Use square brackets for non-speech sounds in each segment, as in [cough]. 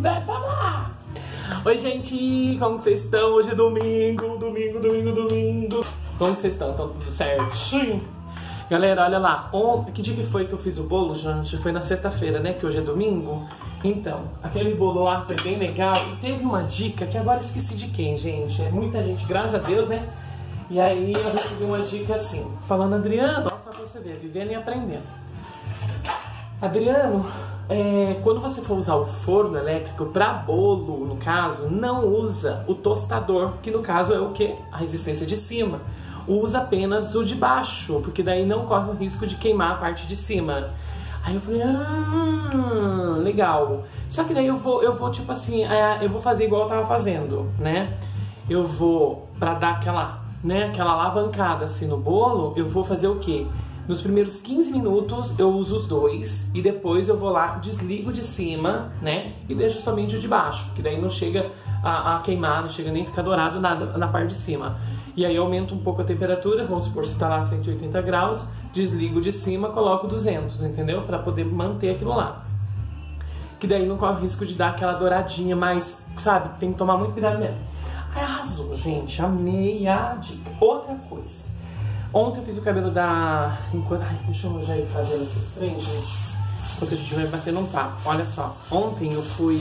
vai pra lá. Oi, gente, como vocês estão? Hoje é domingo, domingo, domingo, domingo. Como vocês estão? Estão tudo certinho? Galera, olha lá, ontem, que dia que foi que eu fiz o bolo, gente? Foi na sexta-feira, né? Que hoje é domingo. Então, aquele bolo lá foi bem legal. E teve uma dica que agora esqueci de quem, gente. É muita gente, graças a Deus, né? E aí eu recebi uma dica assim, falando, Adriano, olha só pra você ver, vivendo e aprendendo. Adriano, é, quando você for usar o forno elétrico para bolo, no caso, não usa o tostador, que no caso é o que? A resistência de cima usa apenas o de baixo, porque daí não corre o risco de queimar a parte de cima. Aí eu falei, ah, legal. Só que daí eu vou, eu vou tipo assim, é, eu vou fazer igual eu tava fazendo, né? Eu vou, pra dar aquela, né, aquela alavancada assim no bolo, eu vou fazer o quê? Nos primeiros 15 minutos eu uso os dois e depois eu vou lá, desligo de cima, né? E deixo somente o de baixo, que daí não chega a, a queimar, não chega nem ficar dourado nada na parte de cima. E aí aumento um pouco a temperatura, vamos supor se está lá 180 graus, desligo de cima, coloco 200, entendeu? Para poder manter aquilo lá. Que daí não corre o risco de dar aquela douradinha, mas, sabe, tem que tomar muito cuidado mesmo. Arrasou, gente, amei a dica. Outra coisa. Ontem eu fiz o cabelo da... Enquanto... Ai, deixa eu já ir fazendo aqui os trem, gente. Enquanto a gente vai batendo um papo. Olha só, ontem eu fui...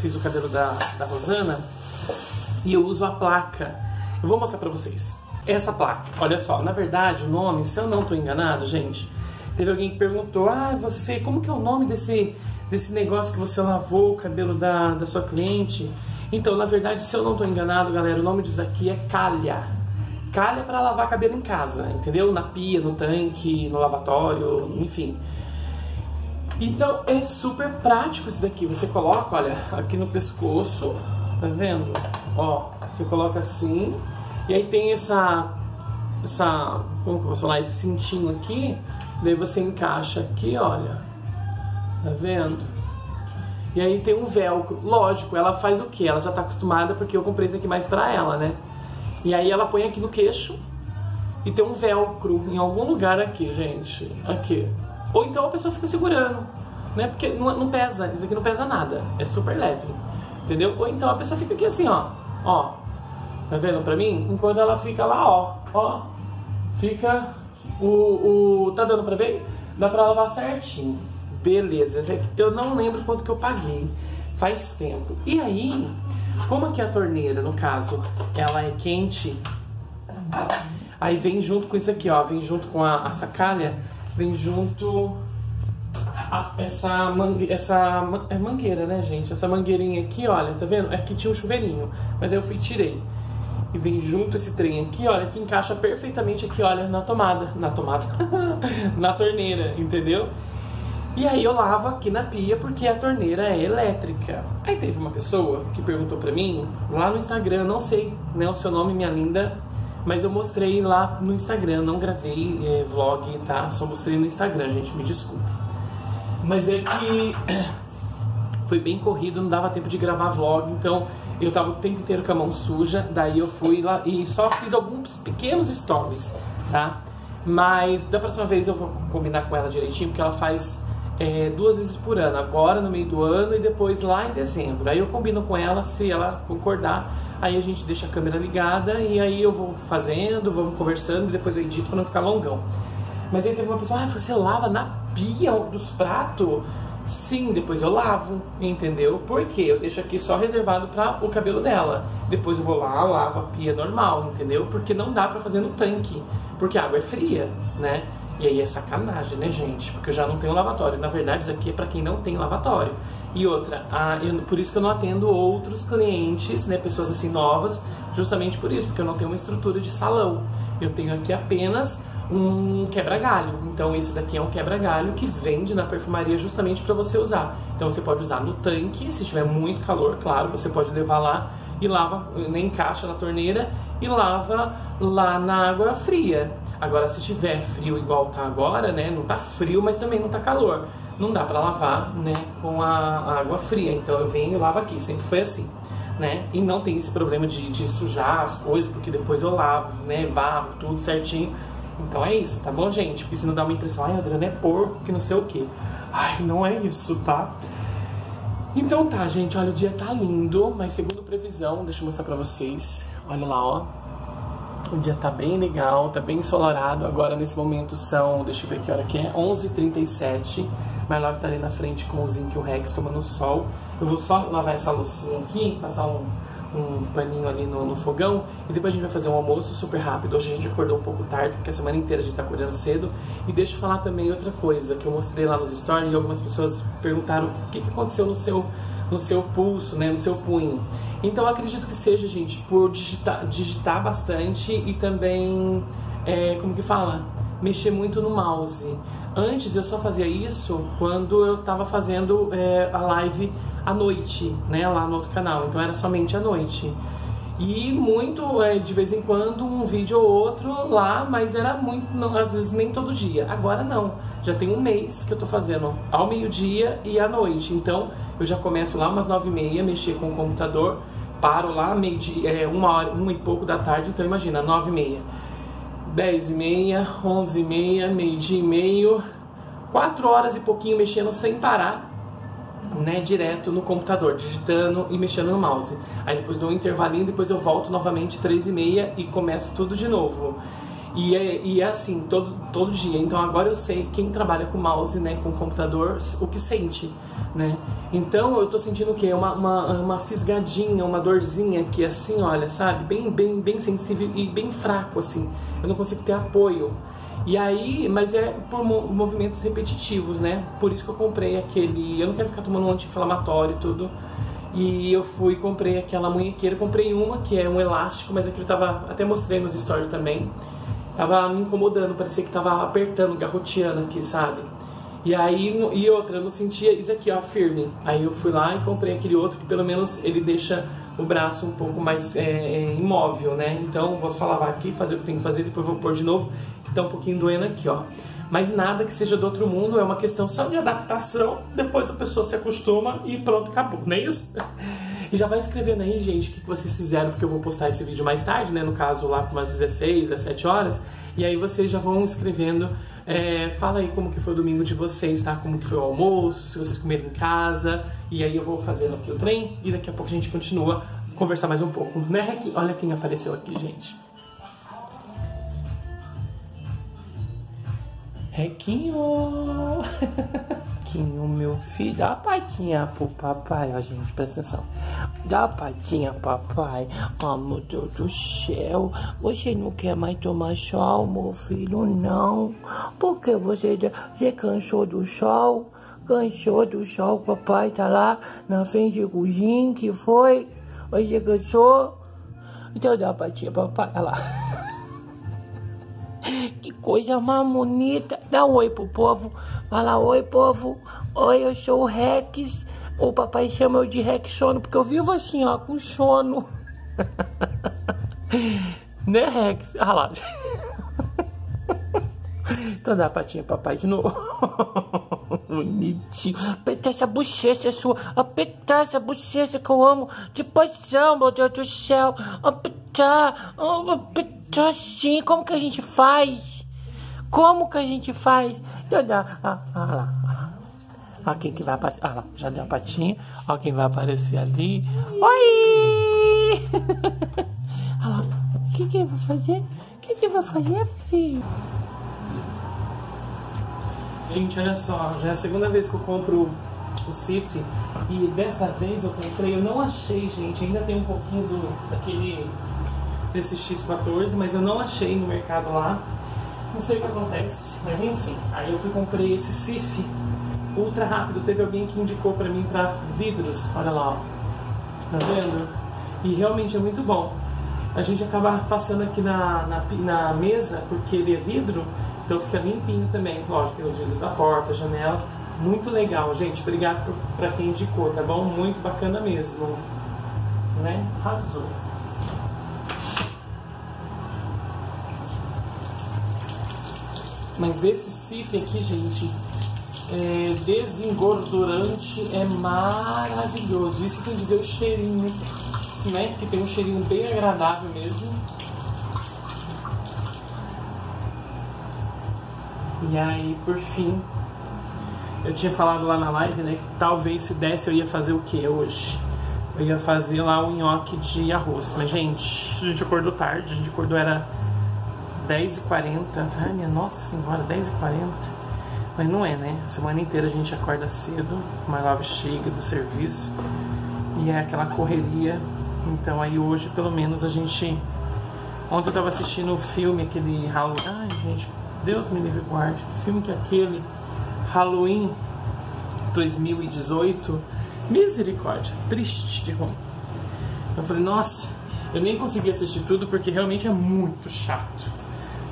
Fiz o cabelo da, da Rosana e eu uso a placa eu vou mostrar pra vocês. Essa placa, olha só, na verdade o nome, se eu não tô enganado, gente, teve alguém que perguntou, ah, você, como que é o nome desse, desse negócio que você lavou o cabelo da, da sua cliente? Então, na verdade, se eu não tô enganado, galera, o nome disso aqui é calha. Calha para lavar cabelo em casa, entendeu? Na pia, no tanque, no lavatório, enfim. Então é super prático isso daqui. Você coloca, olha, aqui no pescoço, tá vendo? Ó, você coloca assim, e aí tem essa, essa, como que eu posso falar, esse cintinho aqui, daí você encaixa aqui, olha, tá vendo? E aí tem um velcro, lógico, ela faz o que? Ela já tá acostumada porque eu comprei isso aqui mais pra ela, né? E aí ela põe aqui no queixo e tem um velcro em algum lugar aqui, gente, aqui. Ou então a pessoa fica segurando, né? Porque não, não pesa, isso aqui não pesa nada, é super leve, entendeu? Ou então a pessoa fica aqui assim, ó, ó, Tá vendo pra mim? Enquanto ela fica lá, ó, ó, fica o, o tá dando pra ver? Dá pra lavar certinho. Beleza, eu não lembro quanto que eu paguei, faz tempo. E aí, como aqui a torneira, no caso, ela é quente, aí vem junto com isso aqui, ó, vem junto com a, a sacalha, vem junto a, essa, mangue, essa é mangueira, né, gente? Essa mangueirinha aqui, olha, tá vendo? Aqui tinha um chuveirinho, mas aí eu fui e tirei e vem junto esse trem aqui, olha, que encaixa perfeitamente aqui, olha, na tomada, na tomada, [laughs] na torneira, entendeu? E aí eu lavo aqui na pia porque a torneira é elétrica. Aí teve uma pessoa que perguntou pra mim, lá no Instagram, não sei né, o seu nome, minha linda, mas eu mostrei lá no Instagram, não gravei é, vlog, tá? Só mostrei no Instagram, gente, me desculpe. Mas é que [clears throat] foi bem corrido, não dava tempo de gravar vlog, então eu tava o tempo inteiro com a mão suja, daí eu fui lá e só fiz alguns pequenos stories, tá? Mas da próxima vez eu vou combinar com ela direitinho, porque ela faz é, duas vezes por ano, agora no meio do ano e depois lá em dezembro. Aí eu combino com ela, se ela concordar, aí a gente deixa a câmera ligada e aí eu vou fazendo, vamos conversando e depois eu edito pra não ficar longão. Mas aí teve uma pessoa, ah, você lava na pia dos pratos? Sim, depois eu lavo, entendeu? Porque eu deixo aqui só reservado para o cabelo dela. Depois eu vou lá, lavo a pia normal, entendeu? Porque não dá para fazer no tanque, porque a água é fria, né? E aí é sacanagem, né, gente? Porque eu já não tenho lavatório. Na verdade, isso aqui é para quem não tem lavatório. E outra, a, eu, por isso que eu não atendo outros clientes, né, pessoas assim novas, justamente por isso, porque eu não tenho uma estrutura de salão. Eu tenho aqui apenas um quebra-galho. Então esse daqui é um quebra-galho que vende na perfumaria justamente para você usar. Então você pode usar no tanque, se tiver muito calor, claro, você pode levar lá e lava, nem encaixa na torneira e lava lá na água fria. Agora se tiver frio igual tá agora, né, não tá frio, mas também não tá calor. Não dá para lavar, né, com a água fria. Então eu venho e lavo aqui, sempre foi assim. Né? E não tem esse problema de, de sujar as coisas, porque depois eu lavo, né? Varro tudo certinho então é isso, tá bom, gente? Porque senão dá uma impressão, ai, Adriana é porco, que não sei o quê. Ai, não é isso, tá? Então tá, gente, olha, o dia tá lindo, mas segundo previsão, deixa eu mostrar pra vocês. Olha lá, ó. O dia tá bem legal, tá bem ensolarado. Agora, nesse momento, são, deixa eu ver que hora que é, 11h37. Marlove tá ali na frente com o Zinc e o Rex tomando sol. Eu vou só lavar essa loucinha aqui, passar um, um paninho ali no, no, fogão e depois a gente vai fazer um almoço super rápido. Hoje a gente acordou um pouco tarde, porque a semana inteira a gente tá acordando cedo. E deixa eu falar também outra coisa que eu mostrei lá nos stories e algumas pessoas perguntaram o que, que aconteceu no seu, no seu pulso, né, no seu punho. Então acredito que seja, gente, por digitar, digitar bastante e também, é, como que fala? Mexer muito no mouse. Antes eu só fazia isso quando eu estava fazendo é, a live à noite, né, lá no outro canal. Então era somente à noite. E muito, é, de vez em quando, um vídeo ou outro lá, mas era muito, não, às vezes nem todo dia. Agora não. Já tem um mês que eu tô fazendo ao meio-dia e à noite. Então eu já começo lá umas nove e meia, mexer com o computador, paro lá meio dia, é, uma hora, uma e pouco da tarde. Então imagina, nove e meia, dez e meia, onze e meia, meio-dia e meio, quatro horas e pouquinho mexendo sem parar né, direto no computador, digitando e mexendo no mouse. Aí depois dou um intervalinho, depois eu volto novamente três e meia e começo tudo de novo. E é, e é assim, todo, todo dia. Então agora eu sei quem trabalha com mouse, né, com computador, o que sente, né? Então eu tô sentindo o quê? Uma, uma, uma fisgadinha, uma dorzinha que assim, olha, sabe? Bem, bem, bem sensível e bem fraco, assim. Eu não consigo ter apoio. E aí, mas é por movimentos repetitivos, né? Por isso que eu comprei aquele. Eu não quero ficar tomando um anti-inflamatório e tudo. E eu fui comprei aquela munhequeira. Comprei uma que é um elástico, mas aquilo tava. Até mostrei nos stories também. Tava me incomodando, parecia que tava apertando, garroteando aqui, sabe? E aí, e outra, eu não sentia isso aqui, ó, firme. Aí eu fui lá e comprei aquele outro que pelo menos ele deixa o braço um pouco mais é, é imóvel, né? Então vou só lavar aqui, fazer o que tem que fazer, depois vou pôr de novo tá um pouquinho doendo aqui, ó. Mas nada que seja do outro mundo, é uma questão só de adaptação. Depois a pessoa se acostuma e pronto, acabou, não é isso? [laughs] E já vai escrevendo aí, gente, o que vocês fizeram, porque eu vou postar esse vídeo mais tarde, né? No caso, lá por umas 16, 17 horas. E aí vocês já vão escrevendo. É, fala aí como que foi o domingo de vocês, tá? Como que foi o almoço, se vocês comeram em casa. E aí eu vou fazendo aqui o trem e daqui a pouco a gente continua conversar mais um pouco, né? Olha quem apareceu aqui, gente. Requinho! Requinho, meu filho, dá a patinha pro papai, ó, gente, presta atenção. Dá a patinha, papai. Oh, meu Deus do céu, você não quer mais tomar sol, meu filho, não? Por que você, você cansou do sol? Cansou do sol, papai tá lá na frente do cozinho, que foi? Você cansou? Então dá a patinha, papai, olha lá. Coisa mais bonita. Dá um oi pro povo. Fala, oi, povo. Oi, eu sou o Rex. O papai chama eu de Rex sono, porque eu vivo assim, ó, com sono. [laughs] né, Rex? Ah lá. [laughs] Então dá a patinha papai de novo. [laughs] Bonitinho. Aperta essa bochecha sua. Apertar essa bochecha que eu amo. De paixão, meu Deus do céu. Apertar. Apertar assim, como que a gente faz? Como que a gente faz? Dá, ah, ah, lá. Olha quem que vai aparecer. Ah lá, já deu a patinha. Olha quem vai aparecer ali. Oi! [laughs] Olha lá. O que que vai fazer? O que que vai fazer, filho? Gente, olha só. Já é a segunda vez que eu compro o Cif. E dessa vez eu comprei. Eu não achei, gente. Ainda tem um pouquinho do, daquele desse X14, mas eu não achei no mercado lá. Não sei o que acontece, mas enfim. Aí eu fui comprei esse Cif ultra rápido. Teve alguém que indicou pra mim pra vidros. Olha lá, ó. Tá vendo? E realmente é muito bom. A gente acaba passando aqui na, na, na mesa, porque ele é vidro, então fica limpinho também. Lógico, tem os vidros da porta, janela. Muito legal, gente. Obrigado pra quem indicou, tá bom? Muito bacana mesmo. Né? Arrasou. Mas esse cif aqui, gente, é desengordurante, é maravilhoso. Isso sem dizer o cheirinho, né? Que tem um cheirinho bem agradável mesmo. E aí, por fim, Eu tinha falado lá na live, né, que talvez se desse eu ia fazer o que hoje? Eu ia fazer lá um nhoque de arroz. Mas, gente, a gente acordou tarde, a gente acordou era 10h40. Ai, minha nossa senhora, 10h40. Mas não é, né? Semana inteira a gente acorda cedo, uma nova chega do serviço. E é aquela correria. Então aí hoje, pelo menos, a gente... Ontem eu tava assistindo o filme, aquele Halloween... Ai, gente, Deus me livre guarde. Que filme que é aquele? Halloween 2018. Misericórdia, triste de ruim. Eu falei, nossa, eu nem consegui assistir tudo porque realmente é muito chato.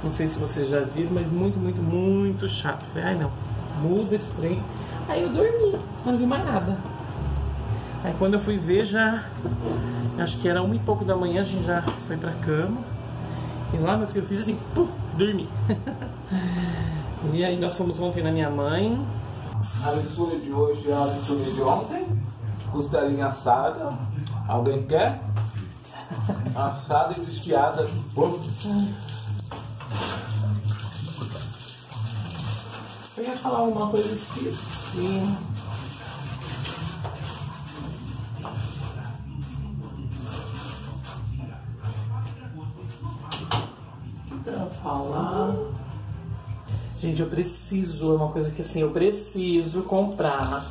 Não sei se vocês já viram, mas muito, muito, muito chato. Falei, ai não, muda esse trem. Aí eu dormi, não vi mais nada. Aí quando eu fui ver já, acho que era uma e pouco da manhã, a gente já foi pra cama. E lá meu filho fiz assim, pum, dormi. [laughs] e aí nós fomos ontem na minha mãe. A mistura de hoje é a mistura de ontem. Costelinha assada. Alguém quer? Assada e desfiada. Eu ia falar uma coisa esqueci. Pra falar. Gente, eu preciso, é uma coisa que assim, eu preciso comprar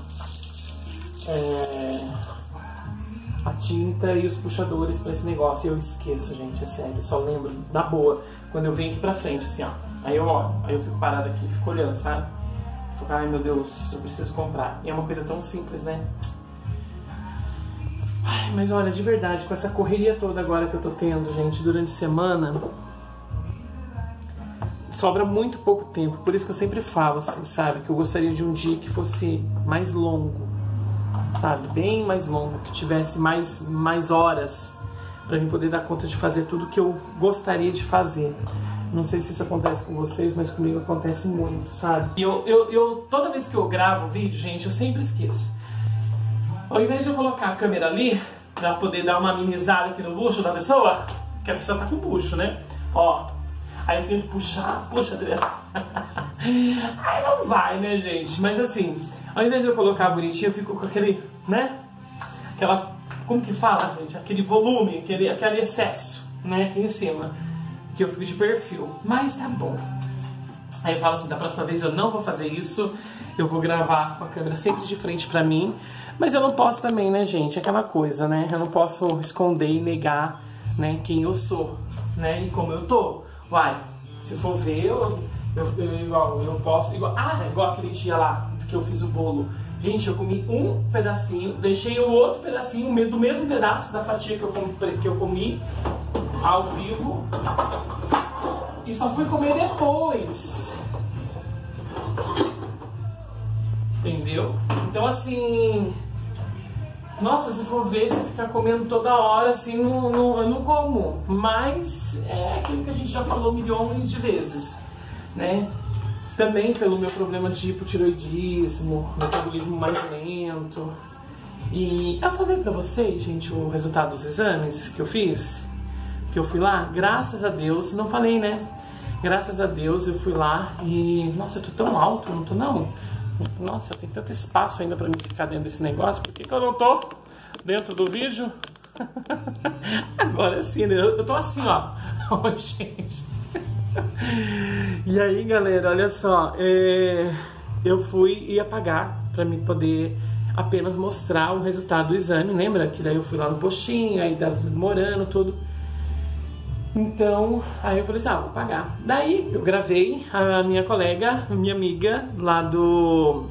é, a tinta e os puxadores pra esse negócio. E eu esqueço, gente, é sério. Só lembro da boa quando eu venho aqui pra frente, assim, ó. Aí eu olho, aí eu fico parado aqui, fico olhando, sabe? Ai meu Deus, eu preciso comprar. E é uma coisa tão simples, né? Ai, mas olha, de verdade, com essa correria toda agora que eu tô tendo, gente, durante a semana, sobra muito pouco tempo. Por isso que eu sempre falo, assim, sabe? Que eu gostaria de um dia que fosse mais longo, sabe? Bem mais longo, que tivesse mais, mais horas para mim poder dar conta de fazer tudo que eu gostaria de fazer. Não sei se isso acontece com vocês, mas comigo acontece muito, sabe? E eu, eu, eu toda vez que eu gravo vídeo, gente, eu sempre esqueço. Ao invés de eu colocar a câmera ali, pra poder dar uma amenizada aqui no bucho da pessoa, que a pessoa tá com bucho, né? Ó, aí eu tento puxar, puxa, Adriana. [laughs] aí não vai, né, gente? Mas assim, ao invés de eu colocar bonitinho, eu fico com aquele, né? Aquela, como que fala, gente? Aquele volume, aquele, aquele excesso, né, aqui em cima que eu fico de perfil. Mas tá bom. Aí eu falo assim, da próxima vez eu não vou fazer isso. Eu vou gravar com a câmera sempre de frente pra mim. Mas eu não posso também, né, gente? Aquela coisa, né? Eu não posso esconder e negar, né, quem eu sou, né? E como eu tô. Uai, se for ver, eu, eu, eu, igual, eu posso... Igual, ah, igual aquele dia lá que eu fiz o bolo. Gente, eu comi um pedacinho, deixei o outro pedacinho do mesmo pedaço da fatia que eu, que eu comi ao vivo e só fui comer depois. Entendeu? Então assim. Nossa, se for ver, se ficar comendo toda hora, assim, não, não, eu não como. Mas é aquilo que a gente já falou milhões de vezes, né? Também pelo meu problema de hipotiroidismo, metabolismo mais lento. E eu falei pra vocês, gente, o resultado dos exames que eu fiz que eu fui lá, graças a Deus, não falei, né? Graças a Deus eu fui lá e, nossa, eu tô tão alto, não tô não. Nossa, tem tanto espaço ainda para mim ficar dentro desse negócio, por que, que eu não tô dentro do vídeo? [laughs] Agora sim, né? eu tô assim, ó. [laughs] Gente. E aí, galera, olha só, é... eu fui ia pagar para me poder apenas mostrar o resultado do exame, lembra? Que daí eu fui lá no postinho, aí tava demorando, tudo. Então, aí eu falei assim, ah, vou pagar. Daí eu gravei a minha colega, minha amiga lá do,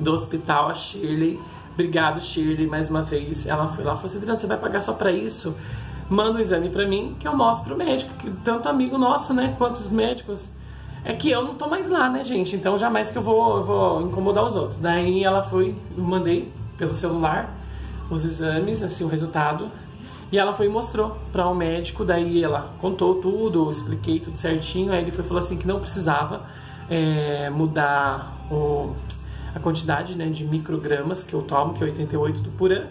do hospital, a Shirley. Obrigado, Shirley, mais uma vez. Ela foi lá e falou assim, você vai pagar só pra isso? Manda o exame pra mim que eu mostro pro médico. Que tanto amigo nosso, né, quanto os médicos. É que eu não tô mais lá, né, gente? Então jamais que eu vou, eu vou incomodar os outros. Daí ela foi, eu mandei pelo celular os exames, assim, o resultado. E ela foi e mostrou para o um médico, daí ela contou tudo, expliquei tudo certinho. Aí ele foi falou assim que não precisava é, mudar o, a quantidade né, de microgramas que eu tomo, que é 88 do por ano.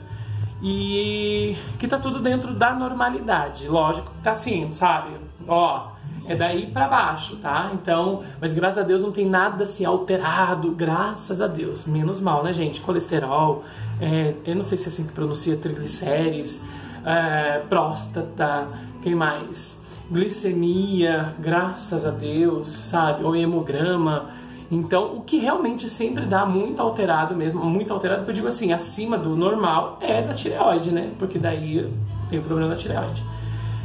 E que tá tudo dentro da normalidade. Lógico que tá assim, sabe? Ó, é daí para baixo, tá? Então, mas graças a Deus não tem nada assim alterado, graças a Deus. Menos mal, né, gente? Colesterol, é, eu não sei se é assim que pronuncia, triglicérides, é, próstata, quem mais? Glicemia, graças a Deus, sabe? Ou hemograma. Então, o que realmente sempre dá muito alterado mesmo, muito alterado, que eu digo assim, acima do normal, é da tireoide, né? Porque daí tem o problema da tireoide.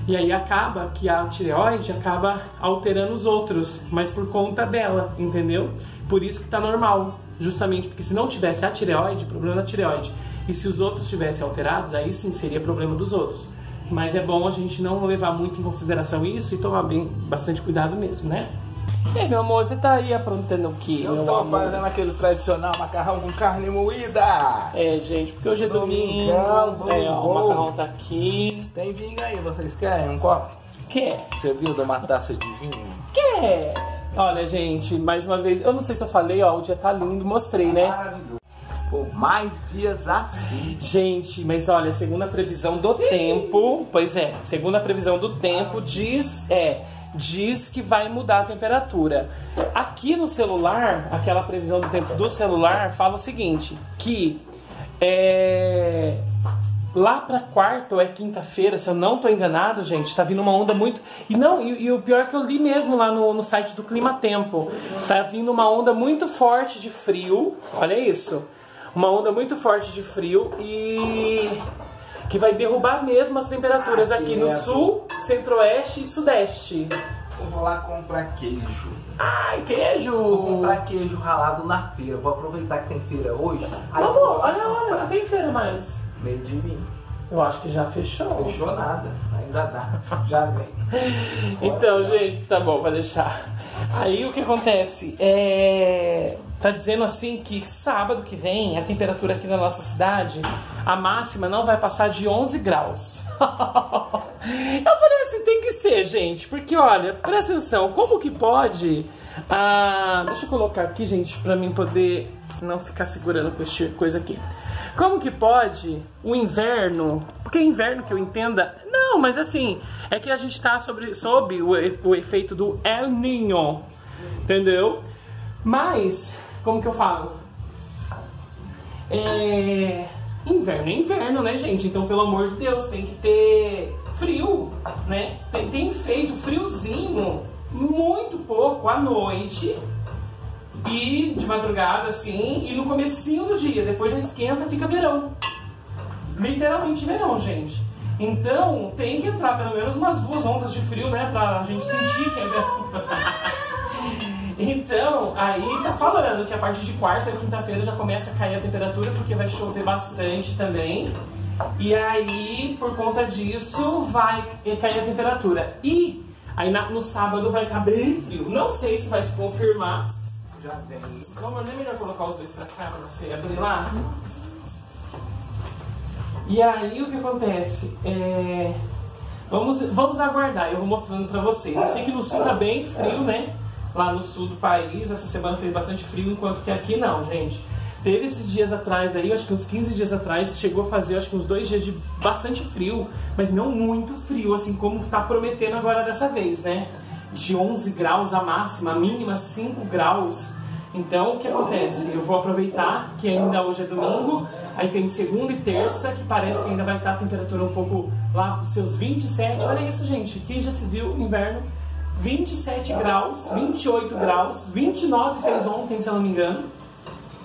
E aí acaba que a tireoide acaba alterando os outros, mas por conta dela, entendeu? Por isso que tá normal, justamente porque se não tivesse a tireoide, problema da tireoide, e se os outros tivessem alterados, aí sim seria problema dos outros. Mas é bom a gente não levar muito em consideração isso e tomar bem, bastante cuidado mesmo, né? E aí, meu amor, você tá aí aprontando o quê, Eu meu tô amor? fazendo aquele tradicional macarrão com carne moída. É, gente, porque hoje é domingo. Domingão, É, ó, o macarrão tá aqui. Tem vinho aí, vocês querem um copo? Quer? Você viu de uma taça de vinho? Quer? Olha, gente, mais uma vez, eu não sei se eu falei, ó, o dia tá lindo, mostrei, né? Maravilhoso. Por mais dias assim. Gente, mas olha, segundo a previsão do tempo, pois é, segundo a previsão do tempo, diz, é, diz que vai mudar a temperatura. Aqui no celular, aquela previsão do tempo do celular fala o seguinte, que é, lá pra quarta ou é quinta-feira, se eu não tô enganado, gente, tá vindo uma onda muito. E não, e, e o pior é que eu li mesmo lá no, no site do Clima Tempo. Tá vindo uma onda muito forte de frio. Olha isso. Uma onda muito forte de frio e que vai derrubar mesmo as temperaturas aqui no sul, centro-oeste e sudeste. Eu vou lá comprar queijo. Ai, queijo! Vou comprar queijo ralado na feira. Vou aproveitar que tem feira hoje. Aí vou olha, olha, comprar não tem feira mais. Meio de vinho. Eu acho que já fechou. Fechou nada. Ainda dá. [laughs] Já vem. Então, gente, tá bom, vai deixar. Aí o que acontece? É. Tá dizendo assim que sábado que vem a temperatura aqui na nossa cidade, a máxima não vai passar de 11 graus. [laughs] Eu falei assim, tem que ser, gente, porque olha, presta atenção, como que pode. Ah, deixa eu colocar aqui, gente, pra mim poder não ficar segurando com coisa aqui. Como que pode o inverno? Porque inverno que eu entenda, não, mas assim, é que a gente tá sobre, sob o, o efeito do El Niño, entendeu? Mas, como que eu falo? É, inverno é inverno, né, gente? Então, pelo amor de Deus, tem que ter frio, né? Tem, tem feito friozinho, muito pouco à noite e de madrugada, assim, e no comecinho do dia. Depois já esquenta, fica verão. Literalmente verão, gente. Então, tem que entrar pelo menos umas duas ondas de frio, né? Pra gente sentir que é verão. [laughs] Então, aí tá falando que a partir de quarta e quinta-feira já começa a cair a temperatura, porque vai chover bastante também. E aí, por conta disso, vai cair a temperatura. E aí na- no sábado vai estar bem frio. Não sei se vai se confirmar. Já vem. Vamos, não é melhor colocar os dois pra cá pra você abrir lá? E aí o que acontece? É, Vamos, vamos aguardar, eu vou mostrando pra vocês. Eu sei que no sul tá bem frio, né? Lá no sul do país, essa semana fez bastante frio, enquanto que aqui não, gente. Teve esses dias atrás aí, acho que uns 15 dias atrás, chegou a fazer acho que uns dois dias de bastante frio, mas não muito frio, assim como tá prometendo agora dessa vez, né? De 11 graus a máxima, a mínima 5 graus. Então, o que acontece? Eu vou aproveitar que ainda hoje é domingo, aí tem segunda e terça, que parece que ainda vai estar a temperatura um pouco lá seus 27. Olha isso, gente. Quem já se viu inverno? 27 graus, 28 graus, 29 fez ontem, se eu não me engano.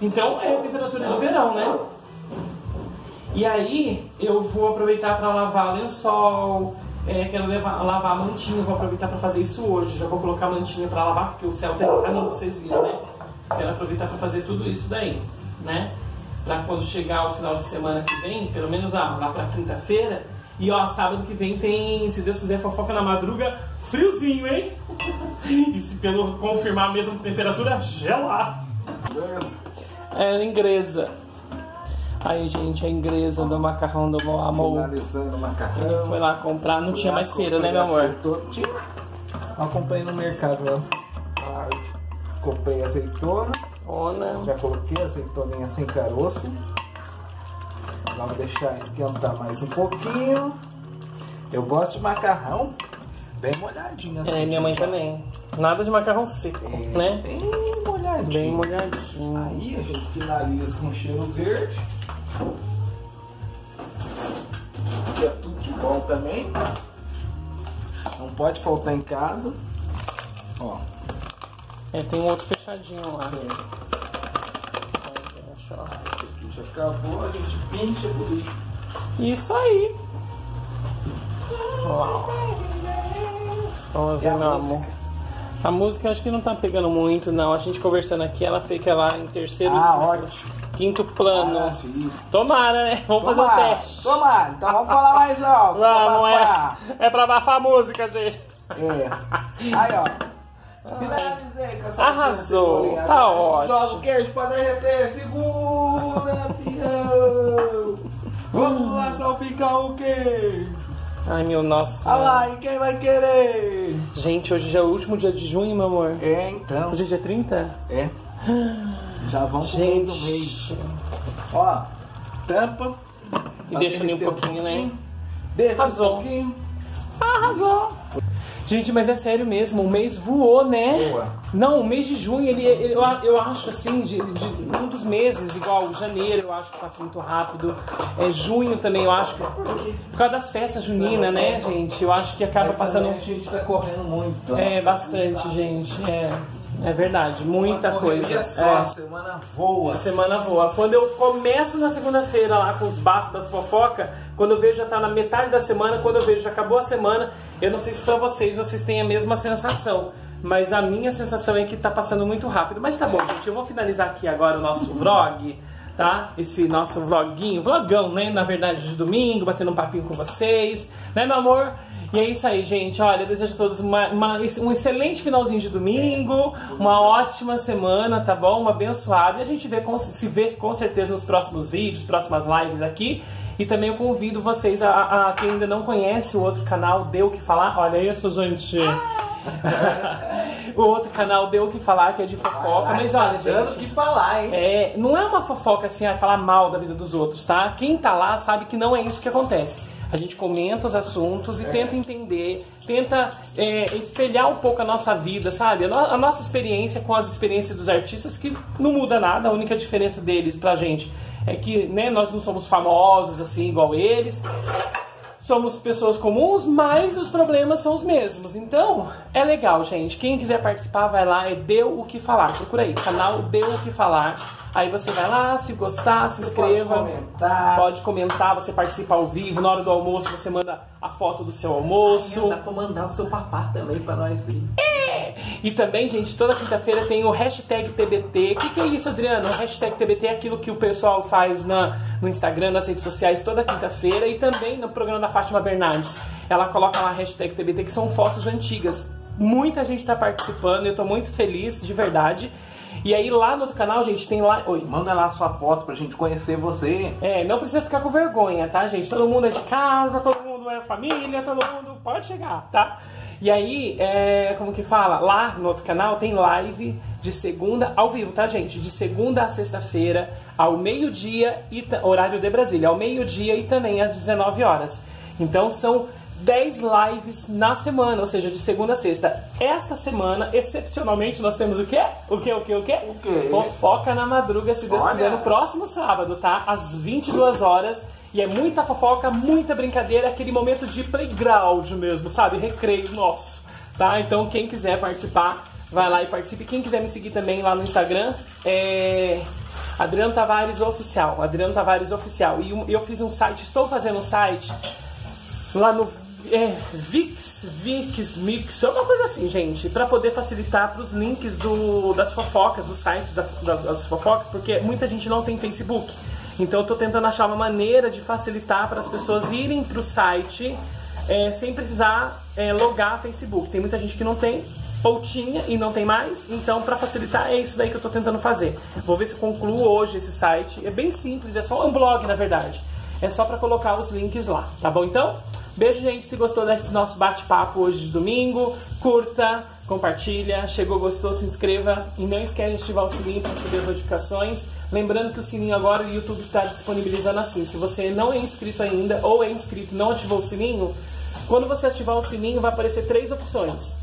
Então, é a temperatura de verão, né? E aí, eu vou aproveitar para lavar lençol, é, quero levar, lavar a mantinha, vou aproveitar para fazer isso hoje. Já vou colocar a mantinha para lavar, porque o céu tá pra vocês viram, né? Quero aproveitar para fazer tudo isso daí, né? Para quando chegar o final de semana que vem, pelo menos ah, lá para quinta-feira. E ó, sábado que vem tem, se Deus quiser, fofoca na madruga, friozinho, hein? [laughs] e se pelo confirmar a mesma temperatura, gelar. É inglesa. Aí, gente, a inglesa do macarrão do meu amor. Finalizando o Ele macarrão. foi lá comprar, não tinha mais feira, né, meu amor? Tinha. Eu comprei no mercado. Ah, Comprei azeitona. Ona. Já coloquei a azeitoninha sem caroço. Vamos deixar esquentar mais um pouquinho. Eu gosto de macarrão Bem molhadinho assim. É, minha mãe também. Nada de macarrão seco, É, né? Bem molhadinho. Bem molhadinho. Aí a gente finaliza com cheiro verde. Que é tudo de bom também. Não pode faltar em casa. Ó. É, tem um outro fechadinho lá. eu- Esse aqui já acabou, a gente pincha por isso. Isso aí. Uau. Vamos a ver, meu música? amor. A música acho que não tá pegando muito, não. A gente conversando aqui, ela fica lá em terceiro, Ah, ótimo. quinto plano. Ah. Tomara, né? Vamos fazer o Tomara, teste. tomara. Então vamos falar mais alto. [laughs] Vamos, é, é pra abafar a música, gente. É. Aí, ó. Finalizei com essa Arrasou, tá ótimo. Joga o queijo pra derreter. Segura, [laughs] pião. Vamos lá salpicar o queijo. Ai, meu nossa. Olha lá, e quem vai querer? Gente, hoje já é o último dia de junho, meu amor. É, então. Hoje é dia 30? É. Já vamos pro meio do mês. Ó, tampa. E deixa ali um derreter pouquinho, né? Derrete Arrasou. um pouquinho. Arrasou! Gente, mas é sério mesmo, o mês voou, né? Voa. Não, o mês de junho, ele, ele- eu, eu acho assim, de, de um dos meses, igual janeiro, eu acho que passa muito rápido. É junho também, eu acho que. Por causa das festas juninas, né, gente? Eu acho que acaba passando. a gente tá correndo muito. É, Nossa, bastante, gente. É, é verdade, muita Uma coisa. Só, É. a semana voa. A semana voa. Quando eu começo na segunda-feira lá com os bafos das fofoca, quando eu vejo já tá na metade da semana, quando eu vejo já acabou a semana, eu não sei se pra vocês vocês têm a mesma sensação. Mas a minha sensação é que tá passando muito rápido. Mas tá bom, gente, eu vou finalizar aqui agora o nosso vlog, tá? Esse nosso vloguinho, vlogão, né? Na verdade, de domingo, batendo um papinho com vocês, né, meu amor? E é isso aí, gente. Olha, eu desejo a todos uma- uma- um excelente finalzinho de domingo, uma ótima semana, tá bom? Uma abençoada. E a gente vê com- se vê com certeza nos próximos vídeos, próximas lives aqui. E também eu convido vocês a, a- a quem ainda não conhece o outro canal, Deu o que Falar. Olha isso, gente. [laughs] o outro canal Deu o que Falar, que é de fofoca. Mas olha, dando gente. o que falar, hein? É, não é uma fofoca assim, a falar mal da vida dos outros, tá? Quem tá lá sabe que não é isso que acontece. A gente comenta os assuntos e tenta entender, tenta é, espelhar um pouco a nossa vida, sabe? A, no- a nossa experiência com as experiências dos artistas, que não muda nada, a única diferença deles pra gente é que né, nós não somos famosos assim igual eles. Somos pessoas comuns, mas os problemas são os mesmos. Então, é legal, gente. Quem quiser participar, vai lá, é Deu o que Falar. Procura aí, canal Deu o que Falar. Aí você vai lá, se gostar, se inscreva. Pode comentar. Pode comentar, você participa ao vivo. Na hora do almoço, você manda a foto do seu almoço. Dá pra mandar o seu papá também pra nós ver. E também, gente, toda quinta-feira tem o hashtag TBT. O que, que é isso, Adriano? O hashtag TBT é aquilo que o pessoal faz na, no Instagram, nas redes sociais, toda quinta-feira. E também no programa da Fátima Bernardes. Ela coloca lá a hashtag TBT, que são fotos antigas. Muita gente está participando, eu tô muito feliz, de verdade. E aí lá no outro canal, gente, tem lá. Oi. Manda lá sua foto pra gente conhecer você. É, não precisa ficar com vergonha, tá, gente? Todo mundo é de casa, todo mundo é família, todo mundo pode chegar, tá? E aí, é, como que fala? Lá no outro canal tem live de segunda ao vivo, tá, gente? De segunda a sexta-feira, ao meio-dia, e horário de Brasília, ao meio-dia e também às 19 horas. Então são 10 lives na semana, ou seja, de segunda a sexta. Esta semana, excepcionalmente, nós temos o quê? O quê, o quê, o quê? O quê? Fofoca na madruga, se Deus Olha. quiser, no próximo sábado, tá? Às 22 horas. E é muita fofoca, muita brincadeira, aquele momento de playground mesmo, sabe? Recreio nosso, tá? Então quem quiser participar, vai lá e participe. Quem quiser me seguir também lá no Instagram, é Adriano Tavares Oficial. Adriano Tavares Oficial. E eu fiz um site, estou fazendo um site lá no é, Vix, Vix, Mix, é uma coisa assim, gente, pra poder facilitar pros links do, das fofocas, dos sites da- da- das fofocas, porque muita gente não tem Facebook. Então eu tô tentando achar uma maneira de facilitar para as pessoas irem pro site é, sem precisar é, logar Facebook. Tem muita gente que não tem, ou tinha e não tem mais, então para facilitar é isso daí que eu tô tentando fazer. Vou ver se eu concluo hoje esse site. É bem simples, é só um blog na verdade. É só para colocar os links lá, tá bom então? Beijo, gente. Se gostou desse nosso bate-papo hoje de domingo, curta, compartilha. Chegou, gostou, se inscreva. E não esquece de ativar o sininho para receber as notificações. Lembrando que o sininho agora o YouTube está disponibilizando assim. Se você não é inscrito ainda ou é inscrito e não ativou o sininho, Quando você ativar o sininho, vai aparecer três opções.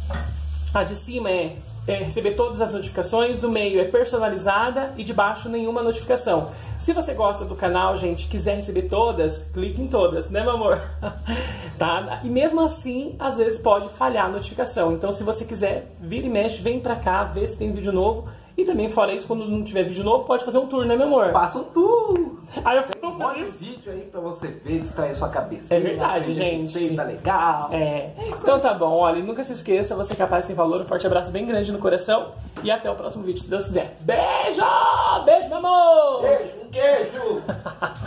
A de cima é, é receber todas as notificações, do meio é personalizada e de baixo nenhuma notificação. Se você gosta do canal, gente, quiser receber todas, clique em todas, né, meu amor? [laughs] tá? E mesmo assim, às vezes pode falhar a notificação. Então, se você quiser, vira e mexe, vem pra cá, vê se tem vídeo novo. E também, fora isso, quando não tiver vídeo novo, pode fazer um tour, né, meu amor? Passa um tour! Aí eu fico tão Um feliz. vídeo aí pra você ver, distrair sua cabeça. É verdade, gente. Receita legal. É. Então tá bom, olha, e nunca se esqueça, você é capaz tem valor, um forte abraço bem grande no coração e até o próximo vídeo, se Deus quiser. Beijo! Beijo, meu amor! Beijo, um queijo! [laughs]